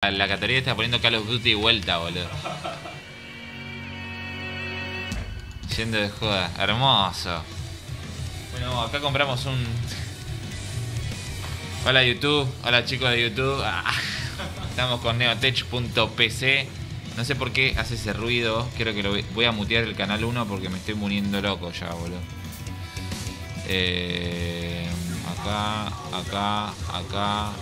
la categoría está poniendo Call of Duty vuelta, boludo. Yendo de joda. Hermoso. Bueno, acá compramos un... Hola YouTube. Hola chicos de YouTube. Ah, estamos con neotech.pc. No sé por qué hace ese ruido. Quiero que lo voy a mutear el canal 1 porque me estoy muriendo loco ya, boludo. Eh, acá, acá, acá.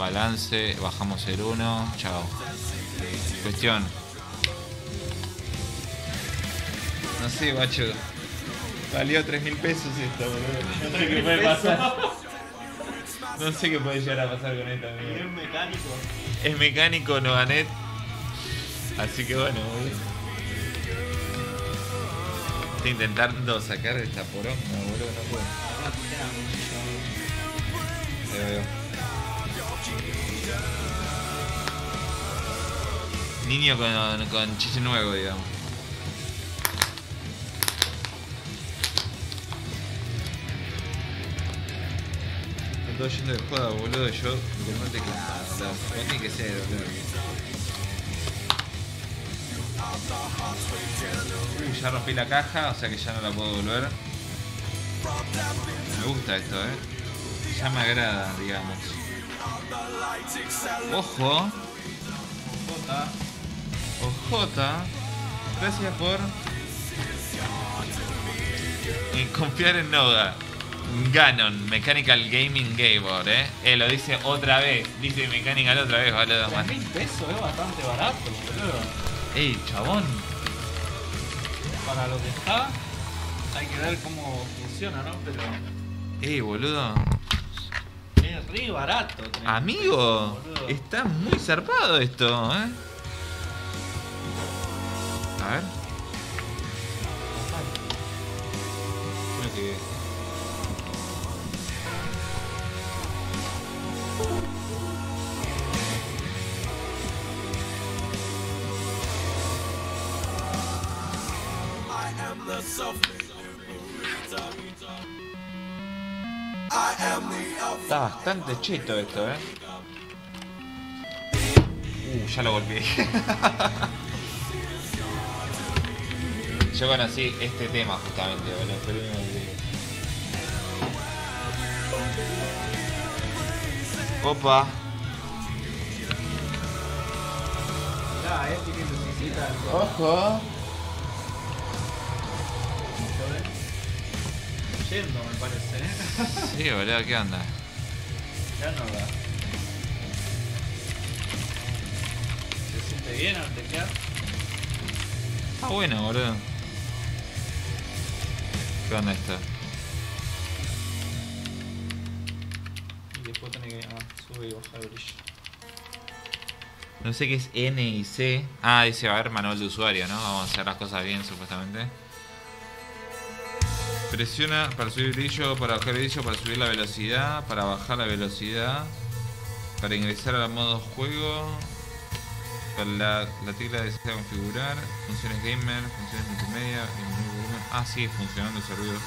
Balance, bajamos el 1. Chao. Cuestión. No sé, macho. Valió 3 mil pesos esto, boludo. No sé qué puede pasar. No sé qué puede llegar a pasar con esto, amigo. Es mecánico. Es mecánico, no gané. Así que bueno, boludo. Estoy intentando sacar esta poronga, boludo, no puedo. Veo. Niño con, con chiste nuevo, digamos. Están todos yendo de joda, boludo. Yo que nada. Tiene que ser, boludo. Ya rompí la caja, o sea que ya no la puedo volver. Me gusta esto, eh. Ya me agrada, digamos. Ojo. Jota. Ojota. Gracias por y confiar en Noga. Ganon, Mechanical Gaming Gamer, eh. Eh, lo dice otra vez. Dice Mechanical otra vez, boludo. 3 mil pesos es bastante barato, boludo. Ey, chabón. Para lo que está, hay que ver cómo funciona, ¿no? Pero Ey, boludo. Es re barato. 3 mil Amigo, pesos, está muy zarpado esto, eh. A ver. Creo que. Está bastante cheto esto, eh. Uh, ya lo golpeé. Yo conocí este tema justamente, boludo. Pero me olvidé. Opa. El Ojo. Yendo, me parece, ¿eh? Sí, boludo, ¿qué onda? Ya no da. ¿Se siente bien al teclear? Está bueno, boludo. ¿Qué onda esto? Y después tenés que ah, sube y baja el brillo. No sé qué es N y C. Ah, dice, a ver, manual de usuario, ¿no? Vamos a hacer las cosas bien, supuestamente. Presiona para subir el brillo, para bajar el brillo, para subir la velocidad, para bajar la velocidad, para ingresar al modo juego, para la, la tecla desea configurar, funciones gamer, funciones multimedia, y menú volumen. Ah, sigue funcionando ese ruido.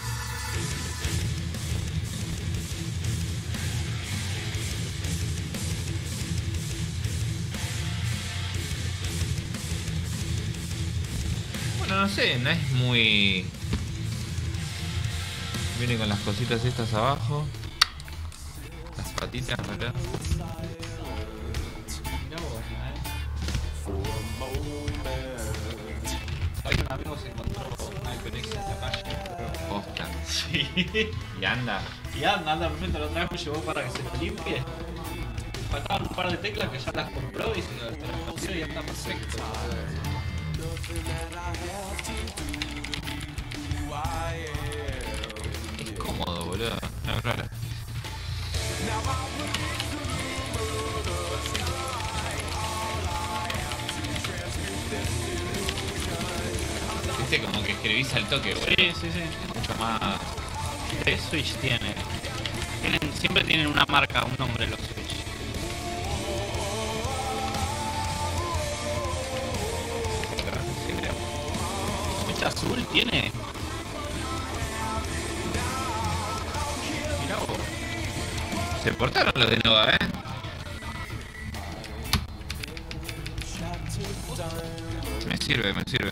Bueno, no sé, no es muy... Viene con las cositas estas abajo. Las patitas, ¿eh? Hay un amigo se encontró una HyperX en la calle. Posta. Sí. Y anda. Y anda, anda perfecto, otra vez me llevó para que se limpie. Faltaban un par de teclas que ya las compró y se las cambió y ya está perfecto. Raro. Viste como que escribís al toque, boludo. Sí, sí, sí. Es mucho más. ¿Qué Switch tiene? Tienen- Siempre tienen una marca, un nombre los Switch. Switch azul tiene. Se portaron los de Nova, eh. Me sirve, me sirve.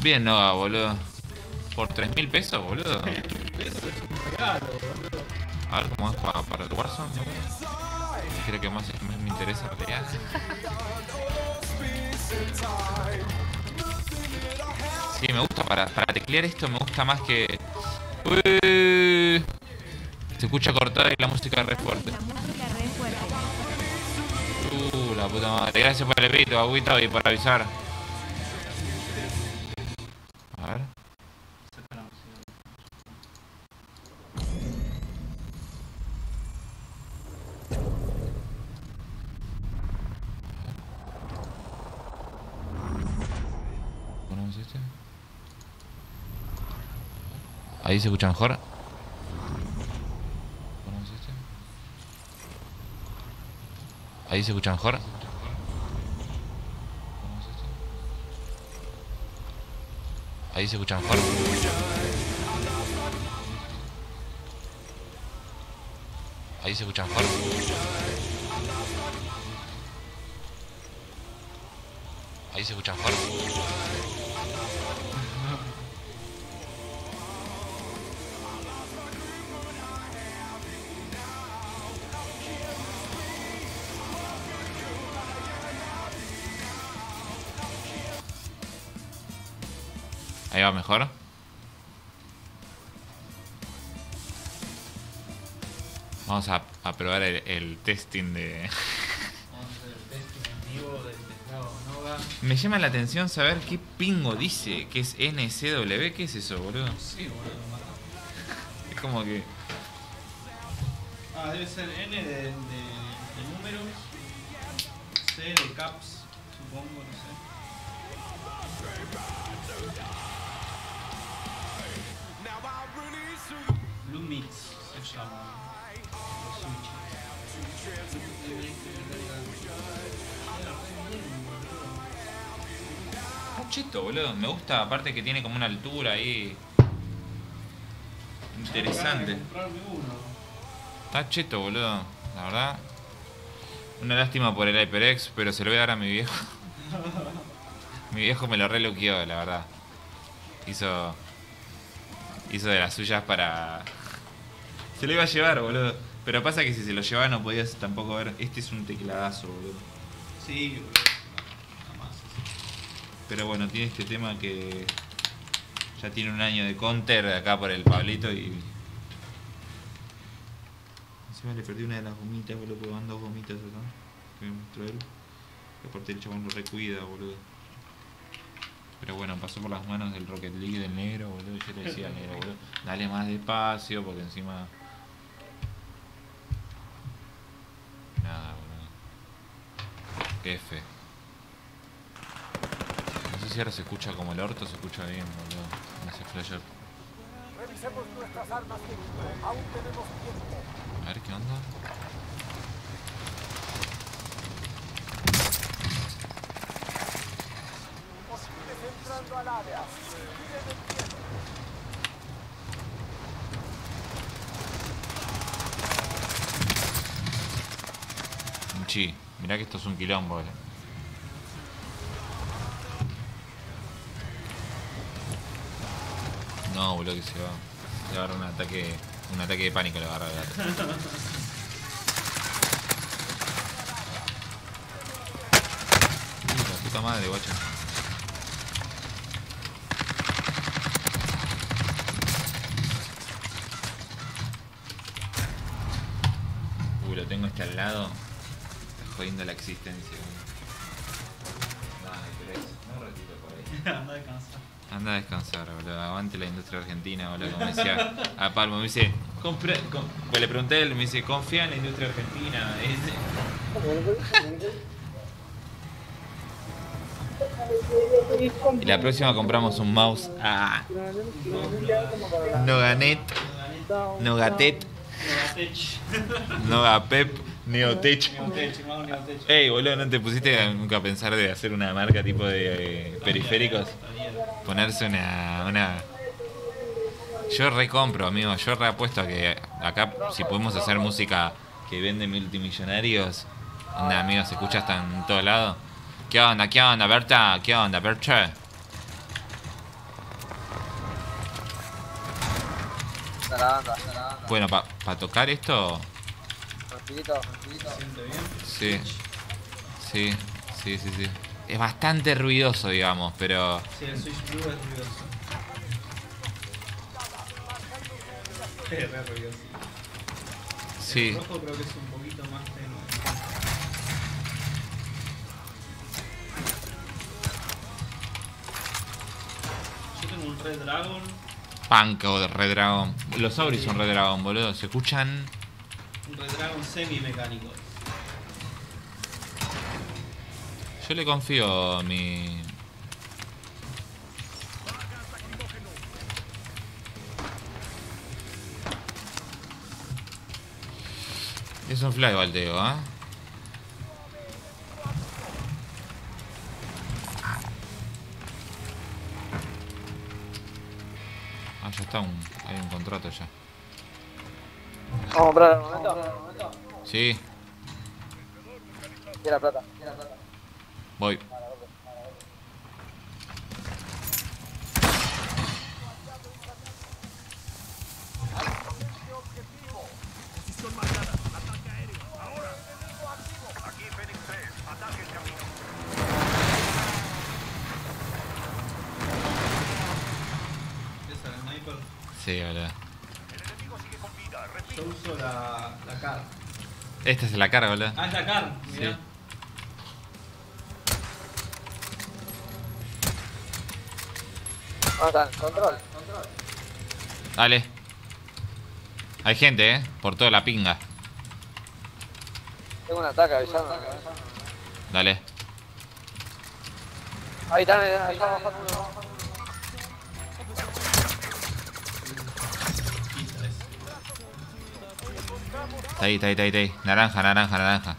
Bien, no, boludo. Por 3 mil pesos, boludo. A ver cómo es para, el Warzone. Creo que más, más me interesa pelear. Sí, me gusta para, para teclear esto, me gusta más que. Uy. Se escucha cortada y la música re fuerte. La música re fuerte. Uh, la puta madre. Gracias por el grito, agüita, y por avisar. A ver. Saca la música. ¿Ponemos este? Ahí se escucha mejor. Ahí se escucha mejor. Ahí se escucha mejor. Ahí se escucha mejor. Ahí se escucha mejor. Mejor. Vamos a, a probar el, el testing de... Vamos a hacer el testing en vivo del teclado Noga. Me llama la atención saber qué pingo dice, que es NCW, ¿qué es eso, boludo? Sí, boludo. Es como que... Ah, debe ser N de, de, de números, C de caps, Mix cheto, boludo. Me gusta, aparte que tiene como una altura ahí... Interesante. Está cheto, boludo. La verdad. Una lástima por el HyperX, pero se lo voy a dar a mi viejo. mi viejo me lo reloqueó, la verdad. Hizo. Hizo de las suyas para. Se lo iba a llevar, boludo. Pero pasa que si se lo llevaba no podías tampoco ver. Este es un tecladazo, boludo. Sí, boludo. Nada más. Pero bueno, tiene este tema que. Ya tiene un año de counter acá por el Pablito y. Encima le perdí una de las gomitas, boludo, porque van dos gomitas acá. Que me mostró él. Que aparte el chabón lo recuida, boludo. Pero bueno, pasó por las manos del Rocket League del negro, boludo. Yo le decía al negro, boludo, dale más despacio porque encima. Nada, boludo. Fe. No sé si ahora se escucha como el orto, se escucha bien, boludo. No sé, flasher. Revisemos nuestras armas. Aún tenemos tiempo. A ver qué onda. Hostiles entrando al área. Miren el cielo. Chi, mirá que esto es un quilombo, eh. No, boludo, que se va. Le va a agarrar un ataque. Un ataque de pánico le va a gato. Puta madre, guacho. Ratito por ahí. Anda a descansar. Anda a descansar, boludo. Aguante la industria argentina, boludo. Como decía a Palmo, me dice, compra, com- pues le pregunté a él, me dice, confía en la industria argentina. Y la próxima compramos un mouse. Ah, Noganet, Nogatet. Nogapep, Neotech. Neotech, hermano, Neotech. Ey, boludo, ¿no te pusiste nunca a pensar de hacer una marca tipo de eh, periféricos? Ponerse una, una... Yo recompro, amigo. Yo reapuesto a que acá, si podemos hacer música que vende multimillonarios. Onda, amigo, se escucha hasta en todo lado. ¿Qué onda? ¿Qué onda, Berta? ¿Qué onda, Berta? Bueno, para tocar esto, Tranquilito, tranquilito. ¿Siente bien? sí. Sí, sí, sí, sí. Es bastante ruidoso, digamos, pero... Sí, el Switch Blue es ruidoso. Es re ruidoso. Sí. El rojo creo que es un poquito más tenue. Yo tengo un Red Dragon. Panco de Red Dragon. Los Auris son Red Dragon, boludo. Se escuchan... Un Red Dragon semi mecánico. Yo le confío mi... Es un fly volteo, ¿eh? Ah, ya está, un, hay un contrato ya. Vamos a comprar al momento. Sí, Quiera plata, quiera plata. voy. Esta es la cara, boludo. Ah, es la CAR. Mirá. Sí. ¿Dónde está? Control, control. Dale. Hay gente, eh. Por toda la pinga. Tengo un ataque avisando. Dale. Ahí está, ahí está bajando uno. Está ahí, está ahí, está ahí, está ahí. Naranja, naranja, naranja.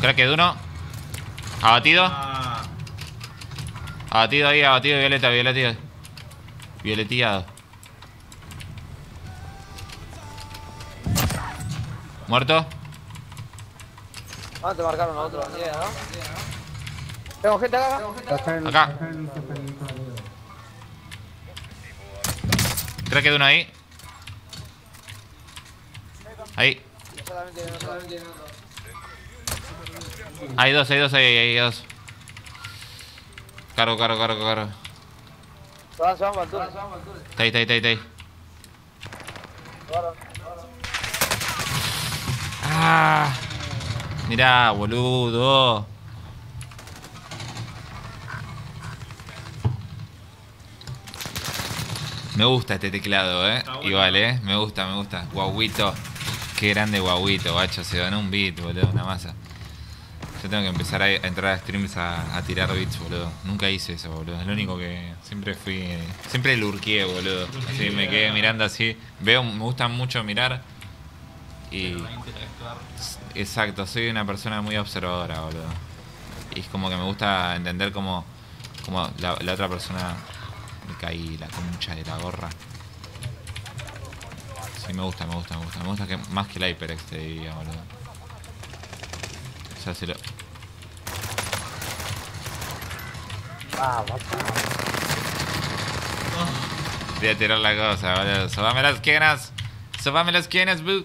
Creo que de uno. Abatido. Abatido ahí, abatido, violeta, violeta. Violeteado. Muerto. Ah, te marcaron a otro. ¿no? Tengo gente acá. Tengo gente acá. Creo que de uno ahí. Ahí. Hay dos, hay dos, hay, hay dos. Cargo, cargo, cargo, cargo. Se van, se van. Está ahí, está ahí, está ahí, está ahí. Ah. Mirá, boludo. Me gusta este teclado, eh. Bueno. Igual, eh. Me gusta, me gusta. Guauito. Qué grande guauito, bacho. Se ganó un beat, boludo. Una masa. Yo tengo que empezar a entrar a streams a, a tirar beats, boludo. Nunca hice eso, boludo. Es lo único que siempre fui. Siempre lurqué, boludo. Así me quedé mirando así. Veo, me gusta mucho mirar. Y. Exacto, soy una persona muy observadora, boludo. Y es como que me gusta entender cómo, cómo la, la otra persona me caí la concha de la gorra. Sí, me gusta, me gusta, me gusta. Me gusta que, más que el HyperX te diría, boludo. O sea, si lo... Voy a tirar la cosa, boludo. Sobame las quenas. Sobame las quenas, boo.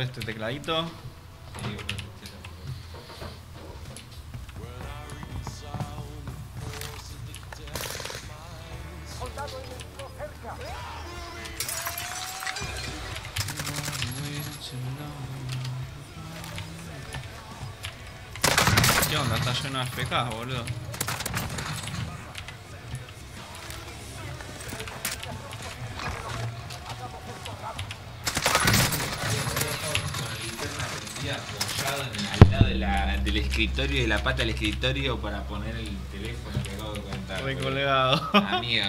Este tecladito. ¿Qué onda? Está lleno de FK, boludo. Escritorio y de la pata del escritorio para poner el teléfono que acabo de contar. Recolgado. Amigo.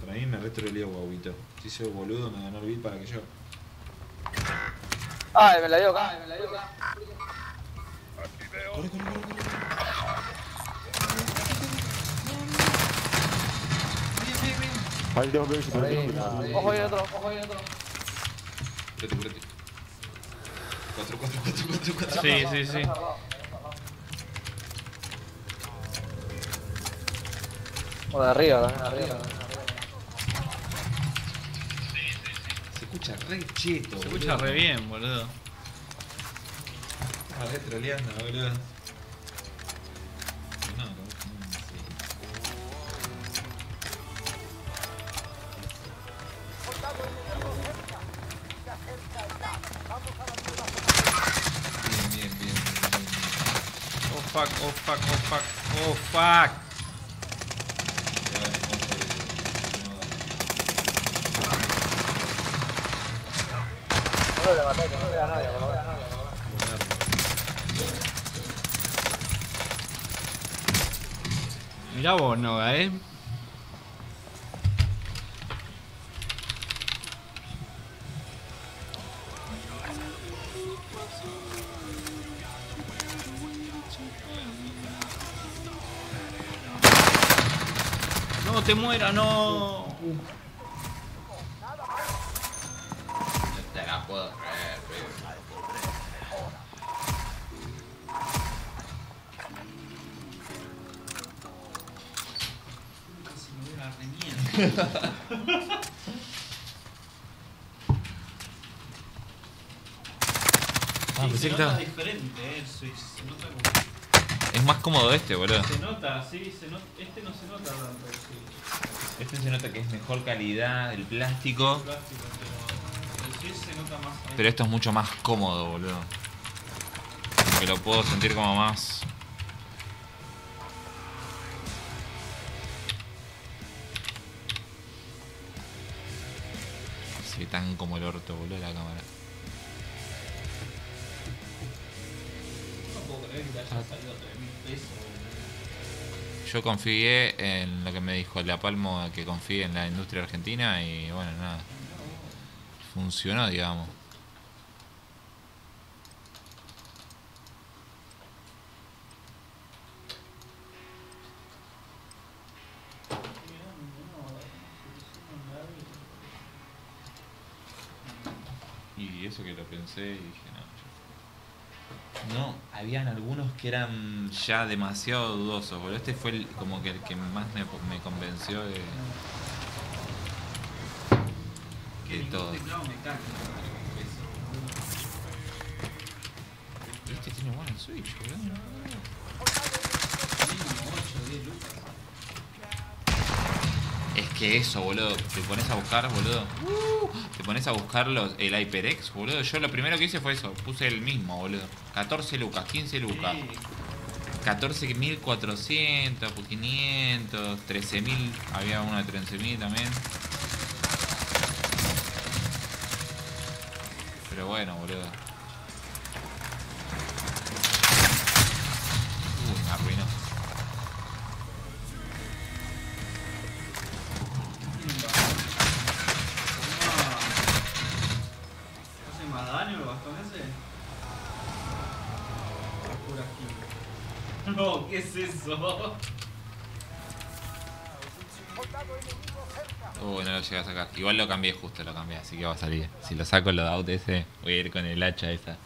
Para mí me retroleo guaguito. Si soy boludo me ganó el beat para que yo. Ay, me la dio acá, me la dio acá. Ahí. Ojo, hay otro, ojo, hay otro. Espérate, espérate. 4, 4, 4, 4, 4. Sí, sí, sí. O de arriba, de arriba. Se escucha re cheto, Se escucha re bien, boludo. Estaba re troleando, boludo. Fuck, oh fuck, oh fuck, oh fuck. No. No no lo. Mirá vos, eh. Te muera, no. No te la puedo creer. Casi me voy a la remierda. Ah, pensé se nota diferente, eh. Se, se nota como- Es más cómodo este, boludo. Se nota, sí, se nota. Este no se nota tanto, sí. Este se nota que es mejor calidad, el plástico. Plástico, pero. El sí se nota más. ahí. Pero esto es mucho más cómodo, boludo. Como que lo puedo sentir como más. Yo confié en lo que me dijo La Palmo, que confíe en la industria argentina y bueno, nada. Funcionó, digamos. Y eso que lo pensé y dije, no. No, habían algunos que eran ya demasiado dudosos, boludo. Este fue el- como que el que más me, me convenció de, Que de todo. Este tiene buen Switch, boludo. Mínimo 8, 10 lucas. Es que eso, boludo. Te pones a buscar, boludo. Te pones a buscar los, el HyperX, boludo. Yo lo primero que hice fue eso. Puse el mismo, boludo. 14 lucas, 15 lucas. Sí. 14.400, 500, 13.000. Había uno de 13.000 también. Pero bueno, boludo. Uy, no lo llegué a sacar. Igual lo cambié justo, lo cambié, así que va a salir. Si lo saco lo out ese, voy a ir con el hacha esa.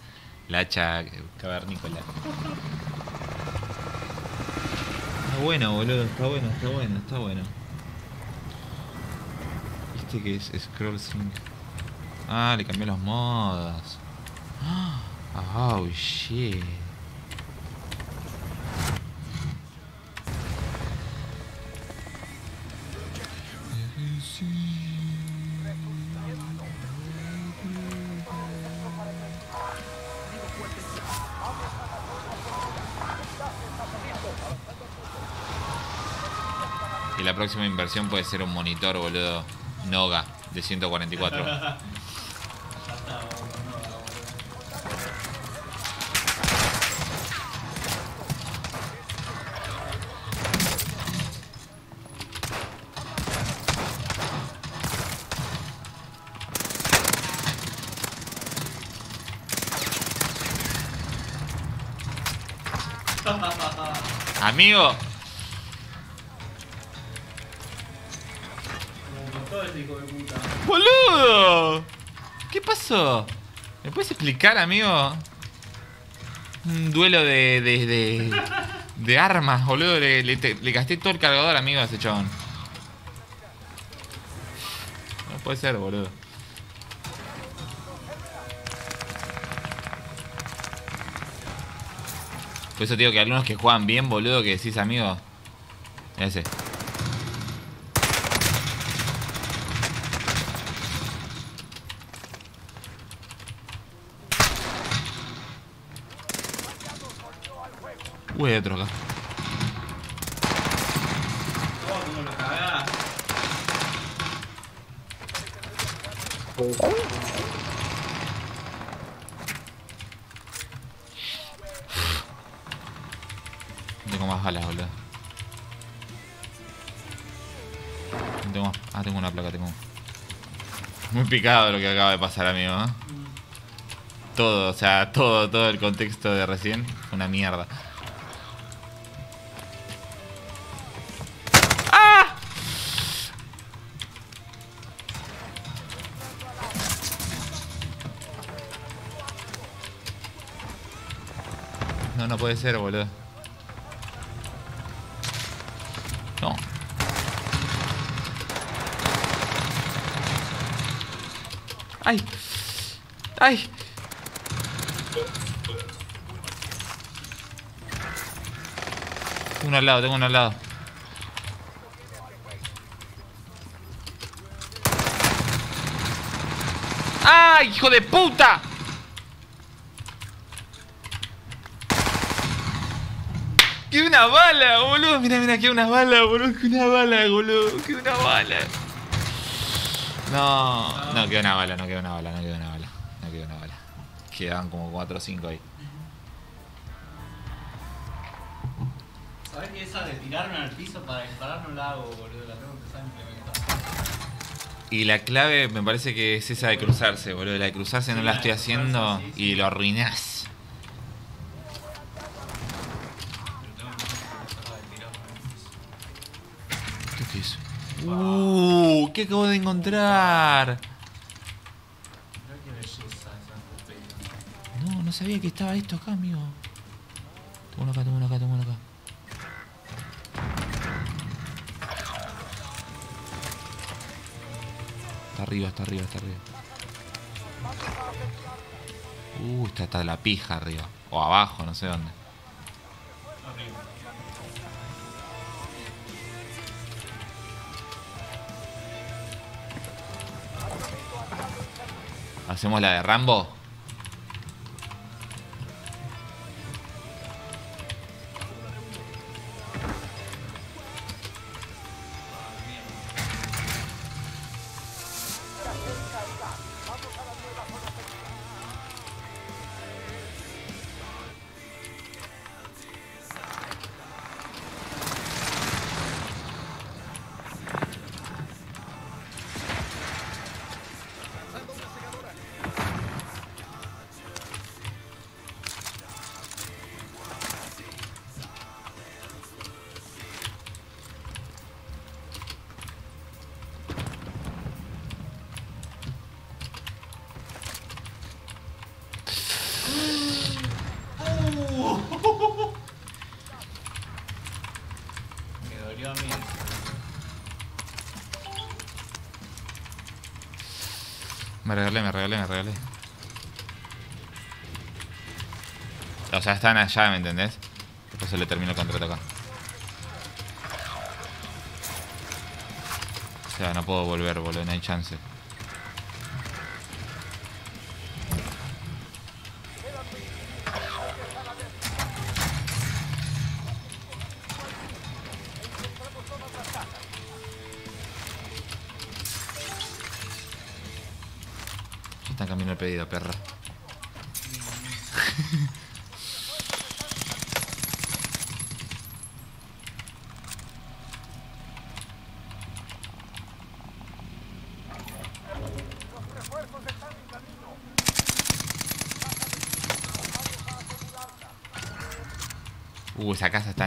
La hacha cavernícola. Está bueno, boludo. Está bueno, está bueno, está bueno. ¿Viste que es Scroll Sync? Ah, le cambié los modos. Oh, shit. Próxima inversión puede ser un monitor, boludo. Noga, de 144. Ya está, boludo, no, boludo. Amigo, ¿Me puedes explicar, amigo? Un duelo de. de. de, armas, boludo. Le, le, gasté todo el cargador, amigo, a ese chabón. No puede ser, boludo. Por eso digo que algunos que juegan bien, boludo, que decís, amigo. Ese. Uy, hay otro acá. No tengo más balas, boludo. No tengo más. Ah, tengo una placa, tengo. Muy picado lo que acaba de pasar, amigo. ¿eh? Todo, o sea, todo, todo el contexto de recién. Una mierda. Puede ser, boludo. No. ¡Ay! ¡Ay! Tengo uno al lado, tengo uno al lado. ¡Ay, hijo de puta! ¡Que una bala, boludo! Mira, mira, que una bala, boludo. Que una bala, boludo. Que una bala. No, no quedó una bala, no quedó una bala, no quedó una bala. No quedó una bala. Quedaban como 4 o 5 ahí. ¿Sabés que esa de al piso para disparar no la hago, boludo? La tengo que empezar a implementar. Y la clave me parece que es esa de cruzarse, boludo. La de cruzarse no la estoy haciendo y lo arruinás. ¡Uh! ¿Qué acabo de encontrar? No, no sabía que estaba esto acá, amigo. Tengo uno acá, tengo uno acá, tengo uno acá. Está arriba, está arriba, está arriba. Uh, está hasta la pija arriba. O abajo, no sé dónde. ¿Hacemos la de Rambo? Me regalé, me regalé, me regalé. O sea, están allá, ¿me entendés? Después se le terminó el contrato acá. O sea, no puedo volver, boludo, no hay chance.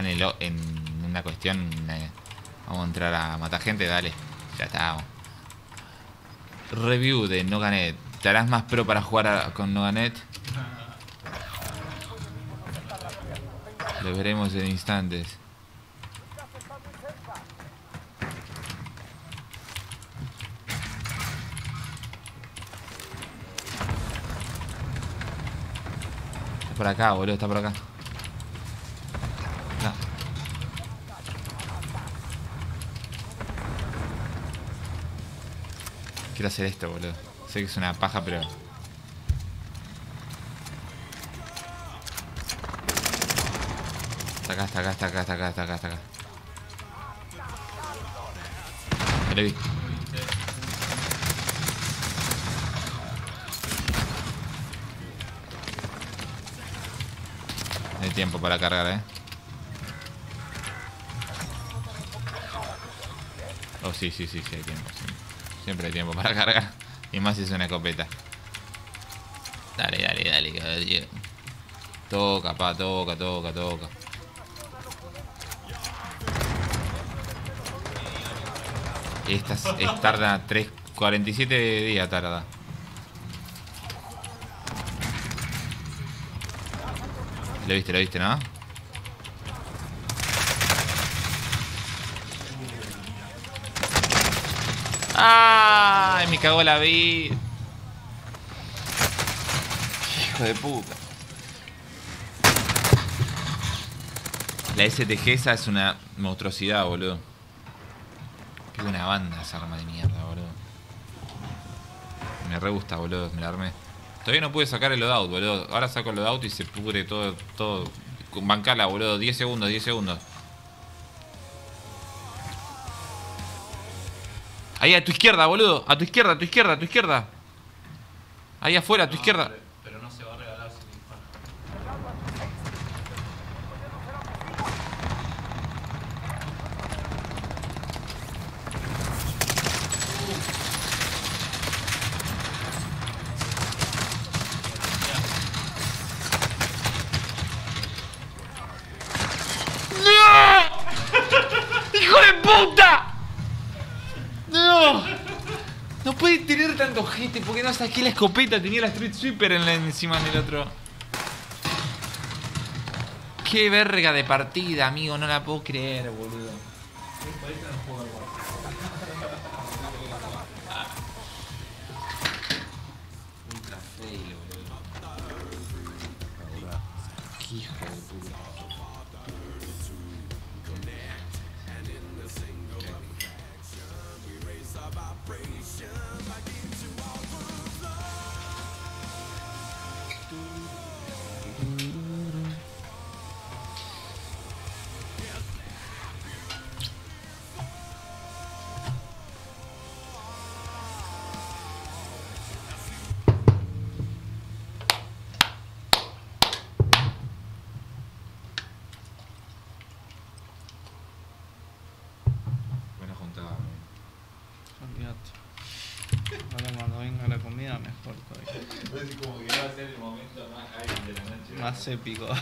En, una cuestión. vamos a entrar a matar gente, dale. Ya está. Review de Noganet. ¿Te harás más pro para jugar con Noganet? Lo veremos en instantes. Está por acá, boludo, está por. Acá. Hacer esto, boludo. Sé que es una paja, pero... Está acá, está acá, está acá, está acá, está acá, está acá. Le vi. No hay tiempo para cargar, eh. Oh, sí, sí, sí, sí, hay tiempo. sí. Siempre hay tiempo para cargar. Y más si es una escopeta. Dale, dale, dale, caballero. Toca, pa, toca, toca, toca. Esta es- es- tarda 3, 47 días tarda. Lo viste, lo viste, ¿no? ¡Ay! Me cagó la vida. Hijo de puta. La STG esa es una monstruosidad, boludo. Qué buena banda esa arma de mierda, boludo. Me re gusta, boludo. Me la armé. Todavía no pude sacar el loadout, boludo. Ahora saco el loadout y se pudre todo, todo. Bancala, boludo. 10 segundos, 10 segundos. Ahí a tu izquierda, boludo. A tu izquierda, a tu izquierda, a tu izquierda. Ahí afuera, a tu izquierda. Saqué la escopeta? Tenía la Street Sweeper en la, encima del otro. Qué verga de partida, amigo, no la puedo creer, boludo. Oh! Más épico.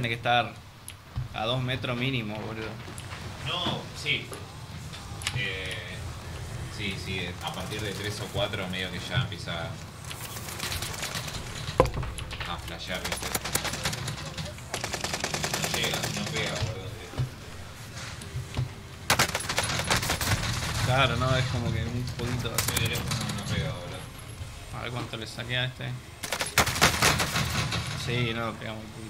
tenés que estar a 2 metros mínimo, boludo. No, sí. Eh, sí, sí, a partir de 3 o 4 medio que ya empieza a flashear, ¿viste? No llega, no pega, boludo. Claro, no, es como que un poquito. Lejos no, no pega, boludo. A ver cuánto le saqué a este. Sí, no, pegamos un poquito.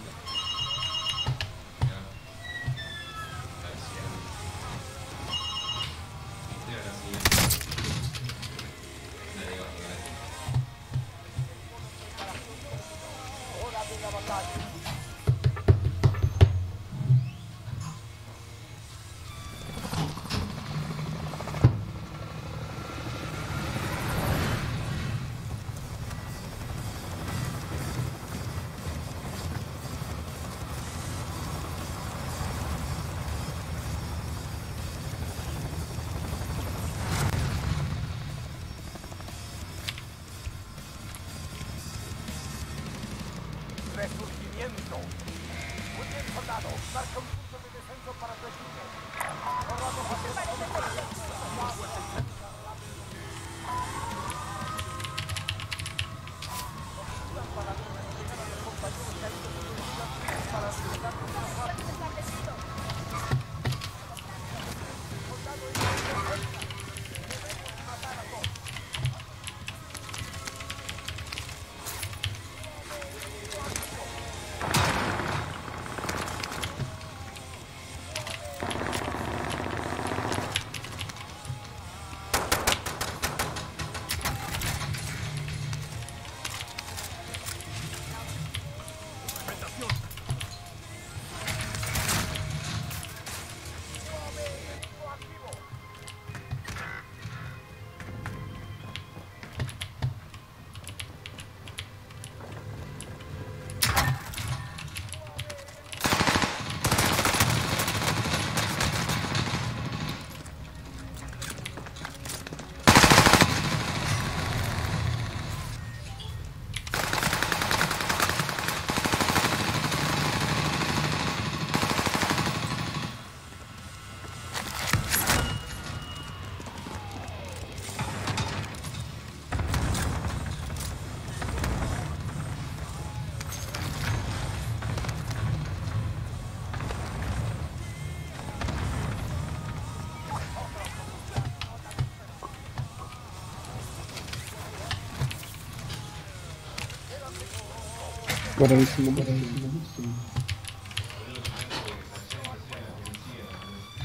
Buenísimo, buenísimo.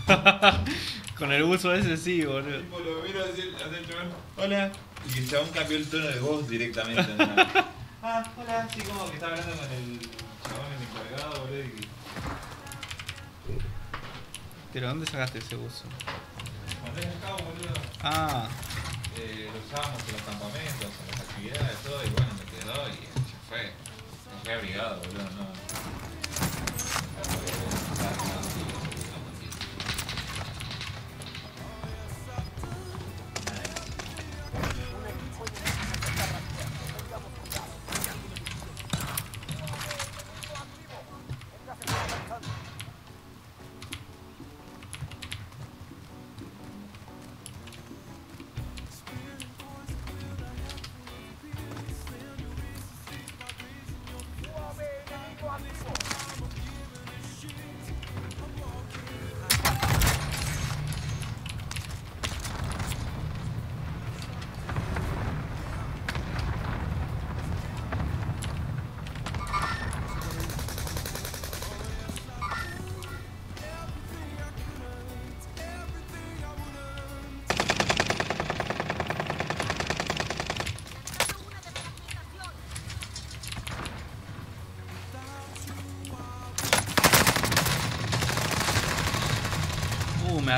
Con el uso ese sí, boludo. Tipo, lo miro el chabón, hola. Y el chabón cambió el tono de voz directamente. ¿no? ah, hola, así como que está hablando con el chabón el encargado, boludo. Y Pero ¿dónde sacaste ese uso? cuando es acá, boludo, Ah, eh, lo usábamos en los campamentos, en las actividades, todo, y bueno, me quedó y ya fue. Es re abrigado,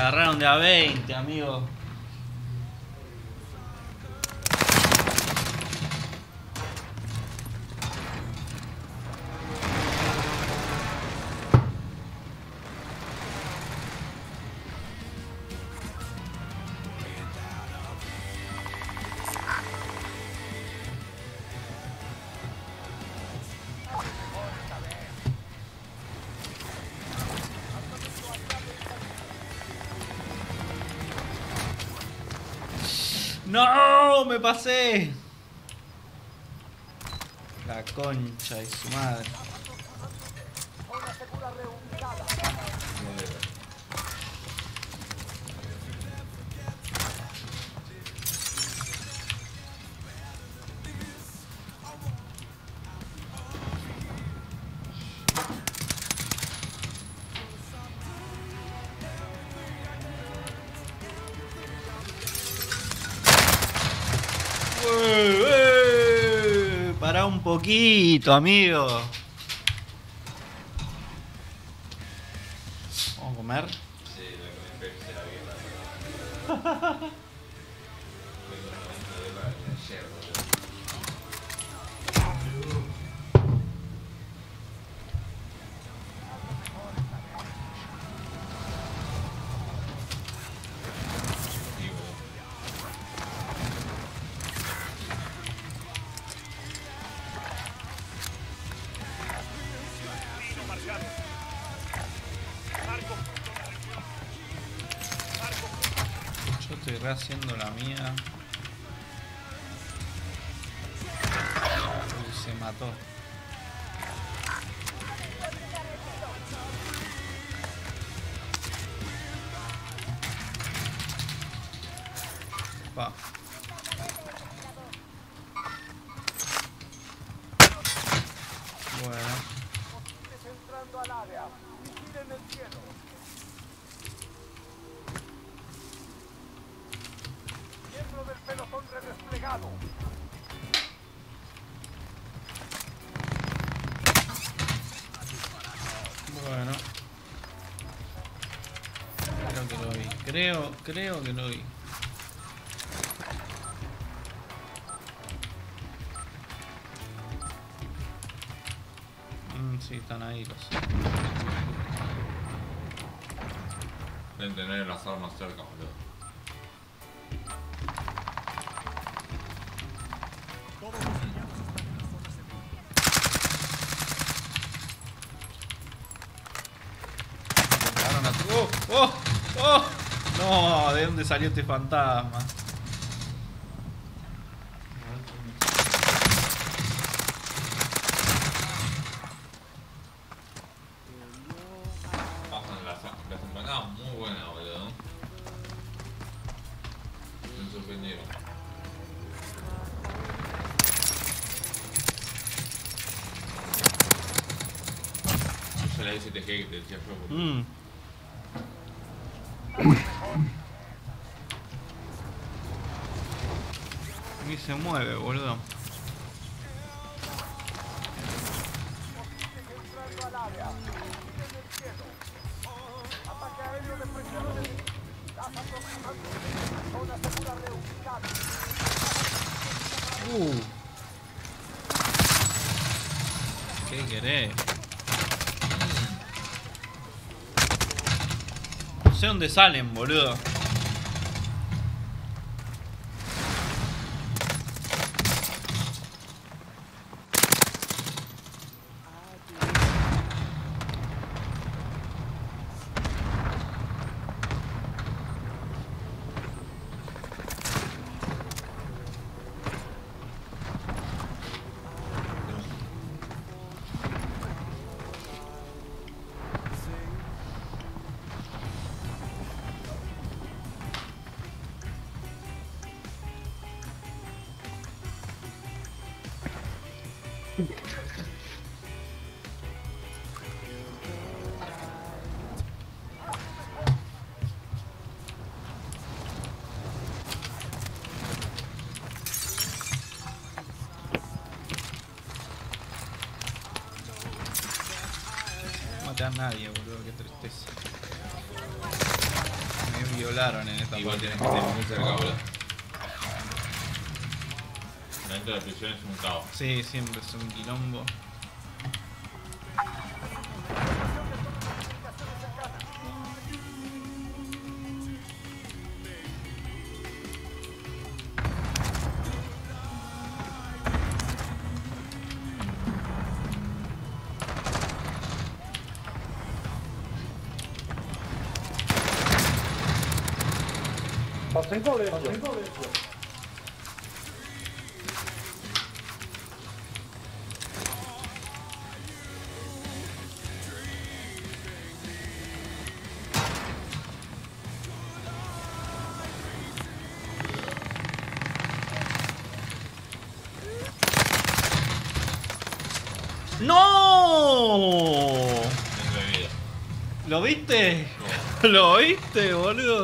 agarraron de a 20, ¡No! ¡Me pasé! La concha de su madre. Poquito, amigo. Creo, creo que lo vi. Mm, sí, están ahí los. Deben tener las armas cerca, boludo. Dónde salió este fantasma? Bajan Zona segura reubicada. Uh. ¿Qué querés? No sé dónde salen, boludo. Nadie, boludo, qué tristeza. Me violaron en esta Igual tenés que estar muy cerca, boludo. Dentro de la prisión es un caos. Sí, siempre es un quilombo. tengo lejos, tengo lejos. ¡No! ¿Lo viste? ¿Lo viste, boludo?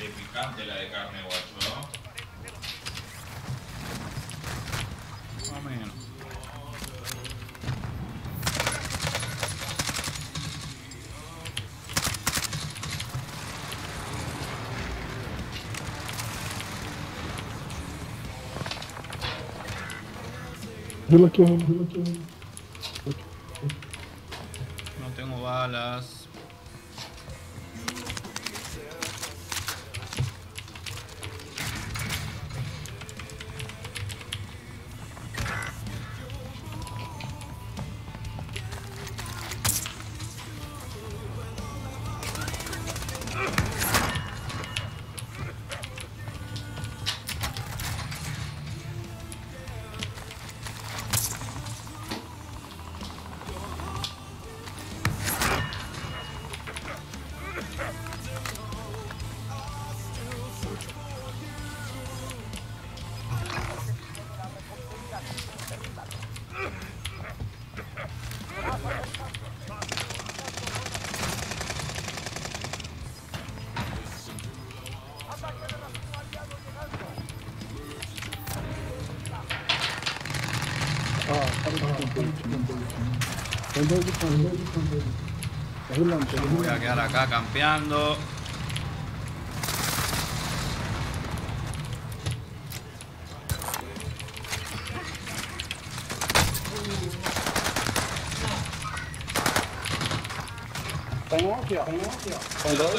Qué picante la de carne, guacho. Más o menos. No tengo balas. Voy a quedar acá campeando.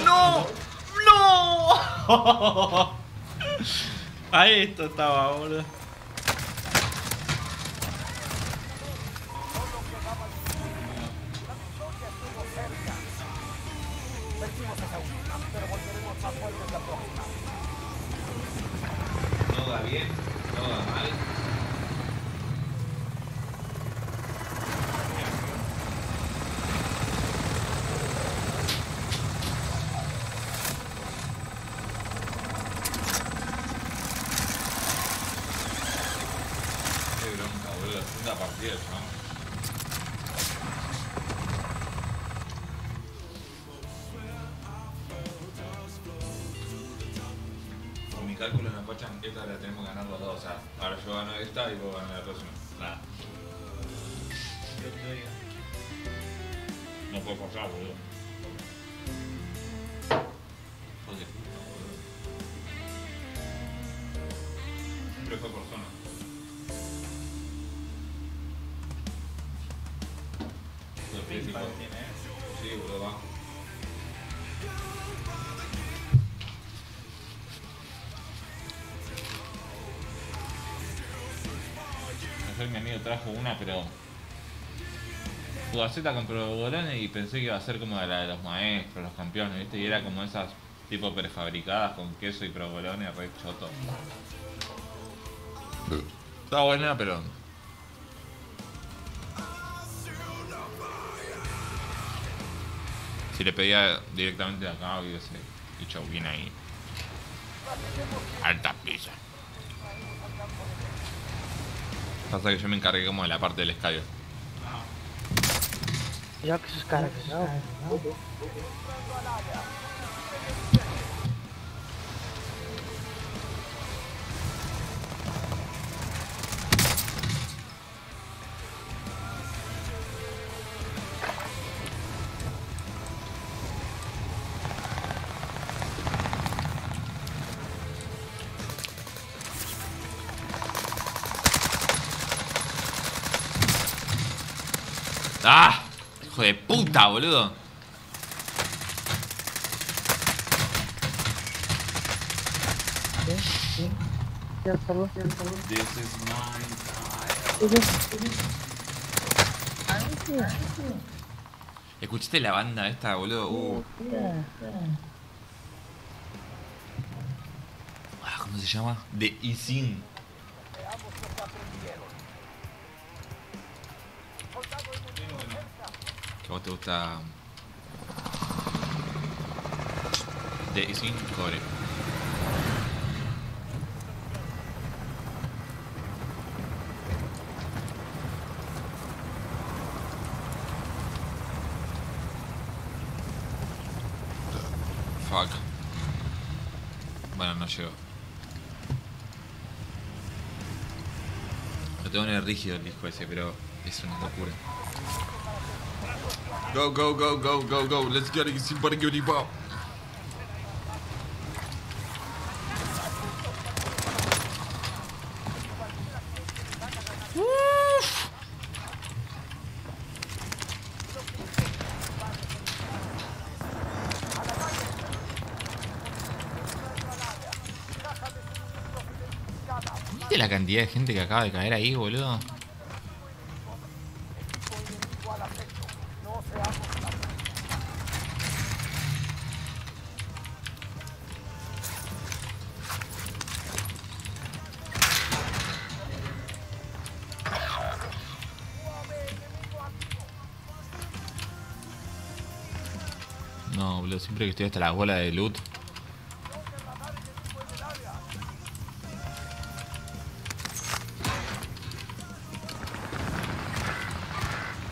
¡No! ¡No! Ahí esto estaba, boludo. Yo gano esta y vos ganas la próxima. Nada. No puedo pasar, boludo. Trajo una, pero. Fugaceta con probolones y pensé que iba a ser como la de los maestros, los campeones, ¿viste? Y era como esas tipo prefabricadas con queso y provolones, re choto. Está buena, pero. Si le pedía directamente de acá, hubiese dicho bien ahí. Alta pizza. Pasa que yo me encargué como de la parte del escabio. Ya que sus caras, ¿no? Puta, boludo. Ya salvo, ya salvo. ¿Escuchaste la banda esta, boludo? Uh. Ah, ¿Cómo se llama? The Isin. Que a vos te gusta. The Isin Core. Fuck. Bueno, no llegó. Lo tengo en el rígido el disco ese, pero es una locura. Go, go, go, go, go, go. Let's get it. Sin para que pop. ¿Viste la cantidad de gente que acaba de caer ahí, boludo? Siempre que estoy hasta la bola de loot.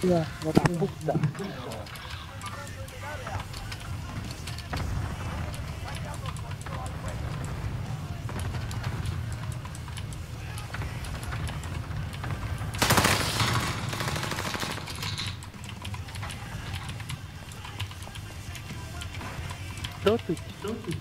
Ya, la puta. Totu, totu.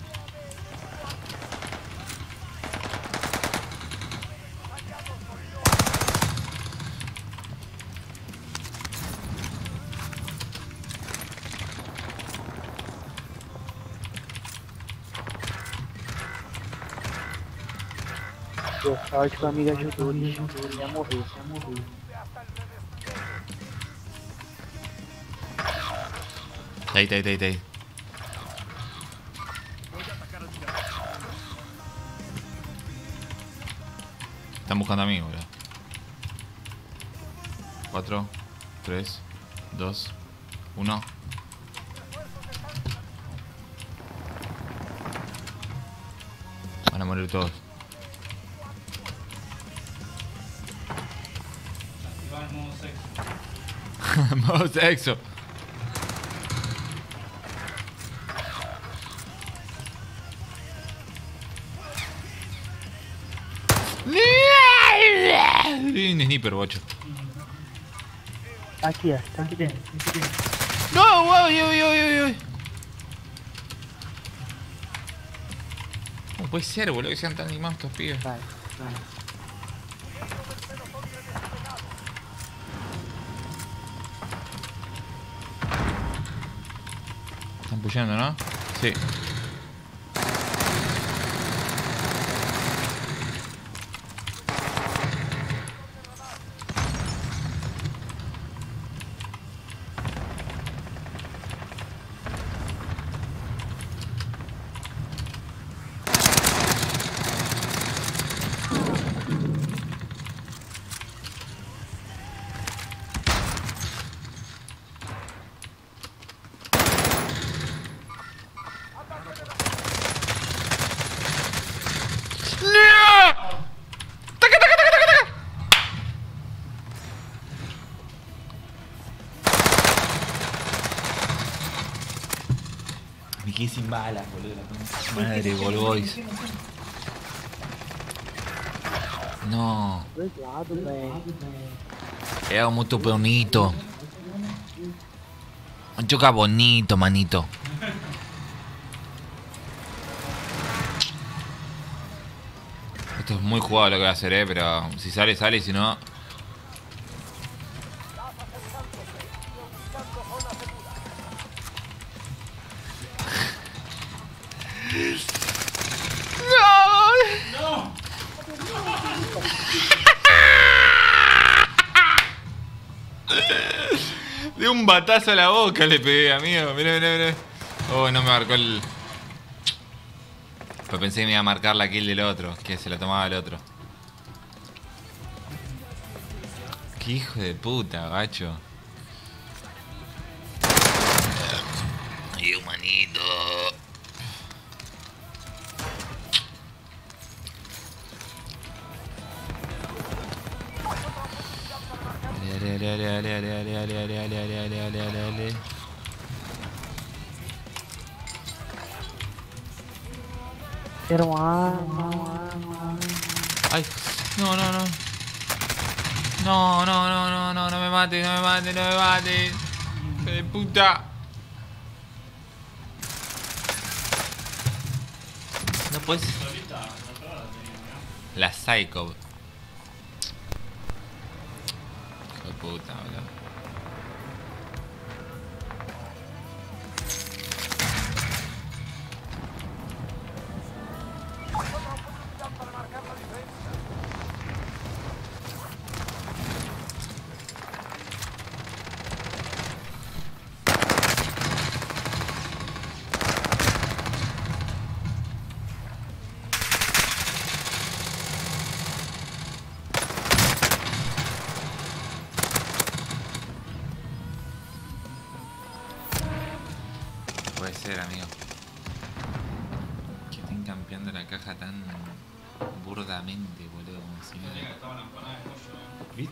Pô, sorte que o amigo ajudou, ele ajudou, ele ia morrer, ia morrer. Está ahí, está ahí, Buscando a mí, boludo. 4, 3, 2, 1. Van a morir todos. Modo sexo. Modo sexo. Un sniper, bocho. Aqui, ó, tá aqui dentro, tá aqui dentro. No, uy, uy, uy, uy, uy. ¿Cómo puede ser, boludo, que sean tan animados estos pibes? Vai, vai. Están puyando, ¿no? Sí. Sin balas, boludo. Madre, Golbois. No, era muito bonito. Choca bonito, manito. Esto es muy jugado lo que voy a hacer, eh, pero si sale, sale si no. Batazo a la boca le pegué, amigo. Mirá, mirá, mirá. Oh, no me marcó el. Pues pensé que me iba a marcar la kill del otro, que se la tomaba el otro. Qué hijo de puta, gacho. Ale, ale, ale, ale, ale, ale, ale, ale, ale, ale, ale, ale. Ay, no, no, no. No, no, no, no, no, no me mate, no me mate, no me mate. Hijo de puta. No puedes. La Psycho.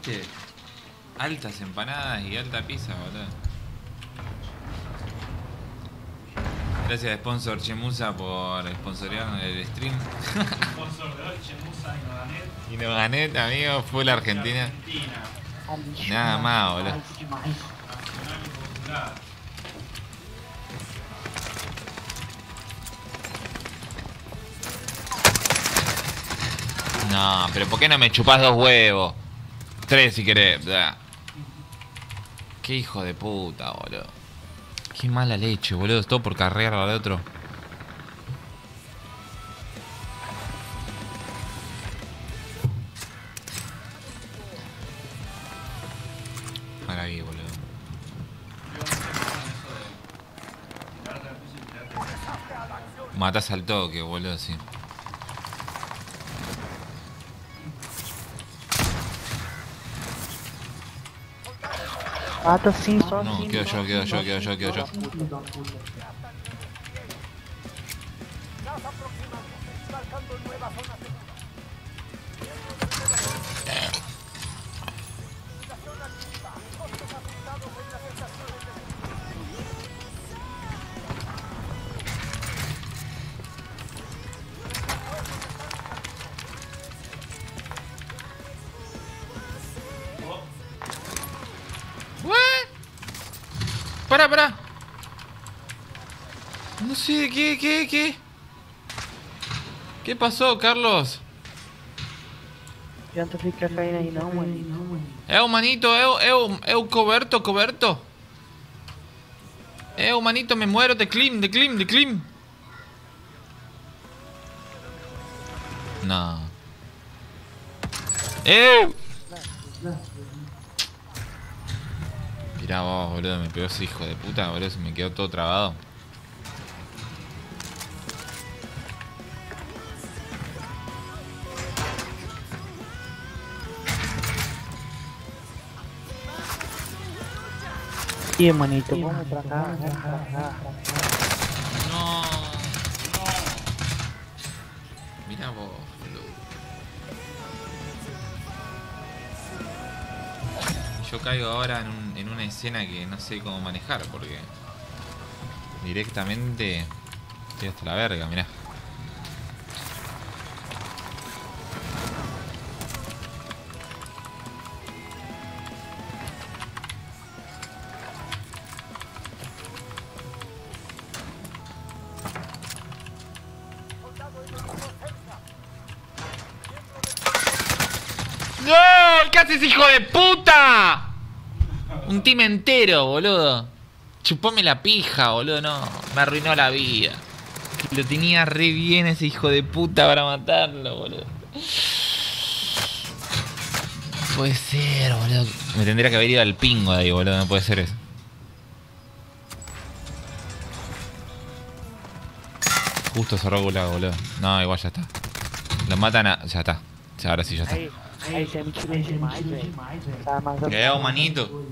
¿Viste? Altas empanadas y alta pizza, boludo. Gracias, sponsor Chemusa, por sponsorear el stream. Sponsor de hoy, Chemusa y Noganet. y no gané, amigo, fue la Argentina. Argentina. Nada más, boludo. No, pero ¿por qué no me chupás dos huevos? Tres si querés. Qué hijo de puta, boludo. Qué mala leche, boludo. Es todo por carrear al otro. Ahí, boludo. Matas al toque, boludo, sí. Mata sim, só Não, aqui, achou, aqui, achou, aqui, achou, aqui, achou. Pará, pará. No sé, ¿qué, qué, qué? ¿Qué pasó, Carlos? Não adianta ficar caindo aí não, mano. Eu, manito, eu, eu, eu coberto, coberto. Eu, manito, me muero de clim, de clim, de clim. No. Eu. Mirá vos, boludo, me pegó ese hijo de puta, boludo, se me quedó todo trabado. Ih, manito, vamos pra cá. No. Mira vos, boludo. Yo caigo ahora en, un- una escena que no sé cómo manejar porque directamente estoy hasta la verga, mirá. Team entero, boludo. Chupame la pija, boludo, no. Me arruinó la vida. Lo tenía re bien ese hijo de puta para matarlo, boludo. Puede ser, boludo. Me tendría que haber ido al pingo de ahí, boludo. No puede ser eso. Justo cerró Gulag, boludo. No, igual ya está. Lo matan a... Ya está. Ahora sí, ya está. Ahí, se me manito.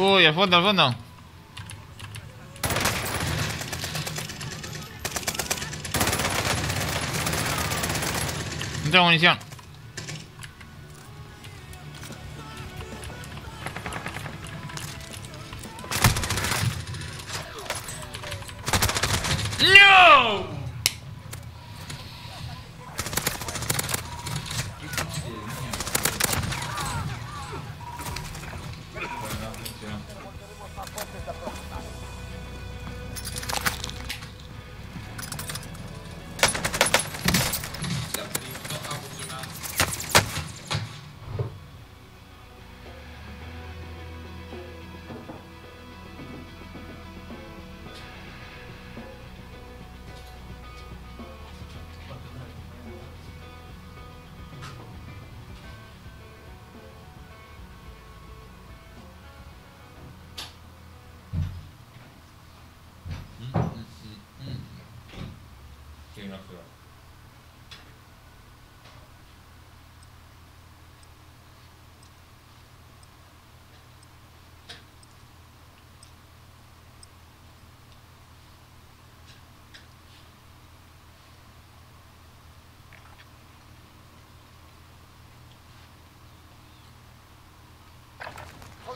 Uy, al fondo, al fondo. No tengo munición.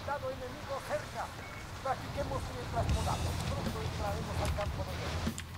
Soldado enemigo cerca. Practiquemos mientras podamos. Pronto entraremos al campo de guerra.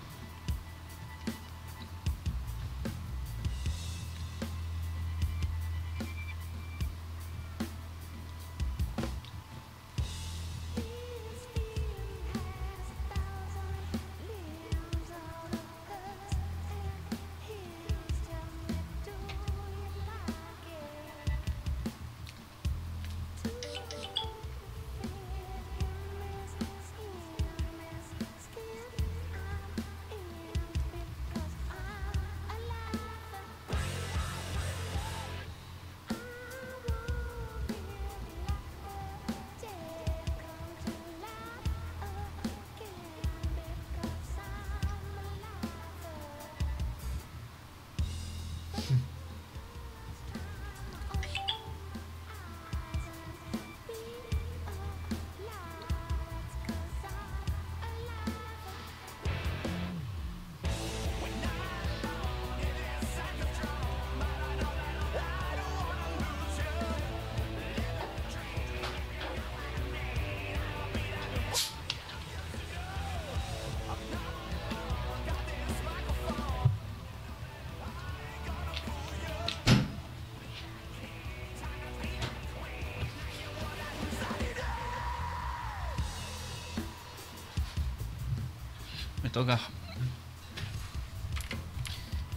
Toca.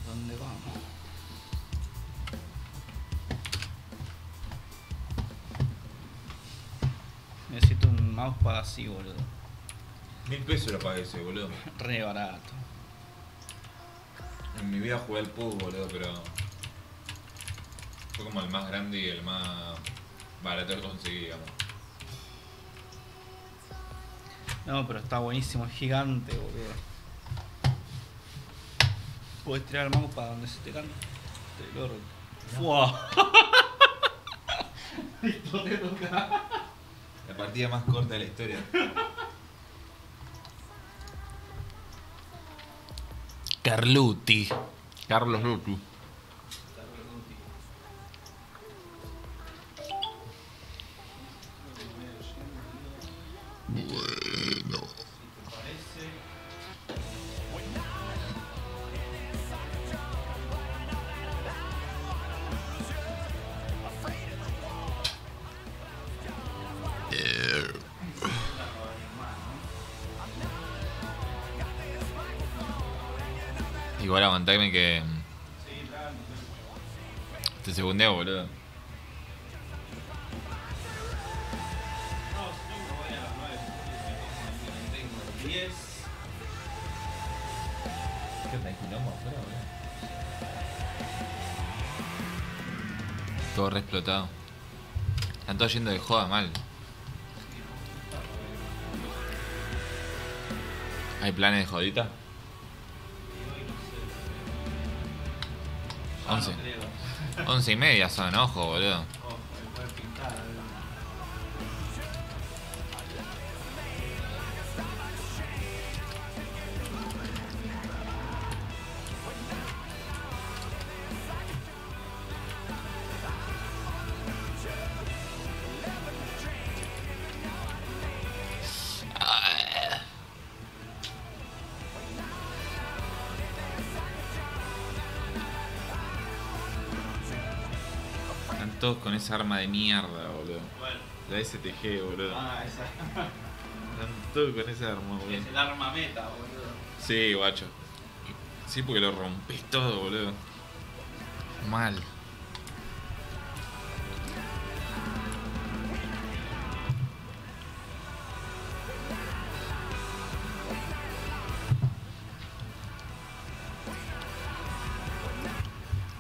¿Dónde vamos? Necesito un mousepad así, boludo. Mil pesos lo pagué ese, boludo. Re barato. En mi vida jugué al PUB, boludo, pero. Fue como el más grande y el más barato que conseguí, digamos. No, pero está buenísimo, es gigante, boludo. Puedes tirar el mouse para donde se te cante. El orto. Fua. La partida más corta de la historia. Carluti. Carlos Luti. Te segundeo, boludo. ¿Qué onda? ¿Hay quilombo afuera, boludo? Todo re explotado. Están todos yendo de joda mal. ¿Hay planes de jodita? 11. 11 y media son, ojo, boludo. Todos con esa arma de mierda, boludo. La STG, boludo. Ah, esa. Están todos con esa arma, boludo. Es el arma meta, boludo. Sí, guacho. Sí, porque lo rompes todo, boludo. Mal.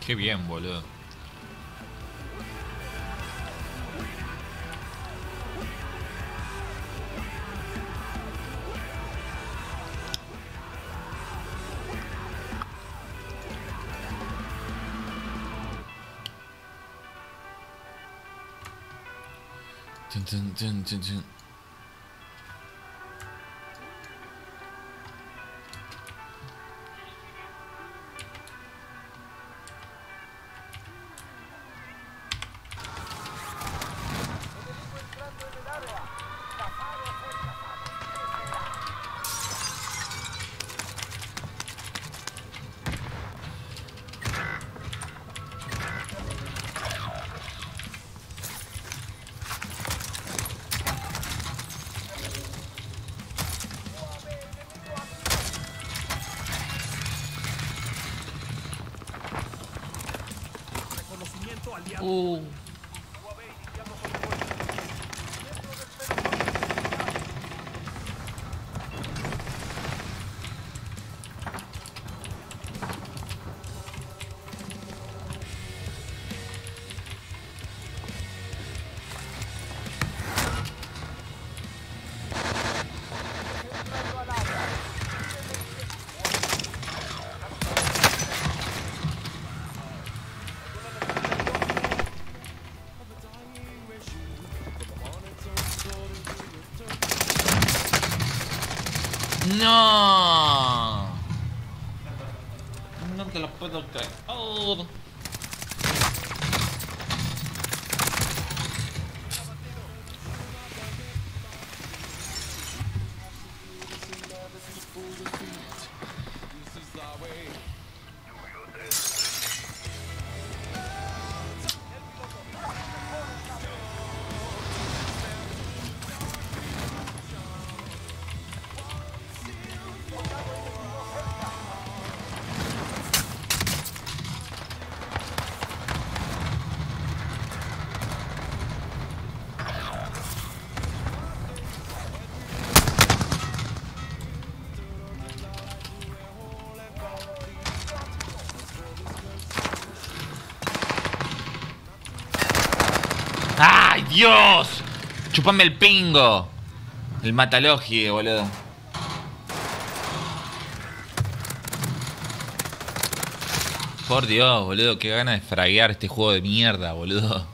Qué bien, boludo. dun, dun, dun. No. No te lo puedo creer. Oh. Dios! Chupame el pingo. El matalogie, boludo. Por Dios, boludo, qué gana de fraguear este juego de mierda, boludo.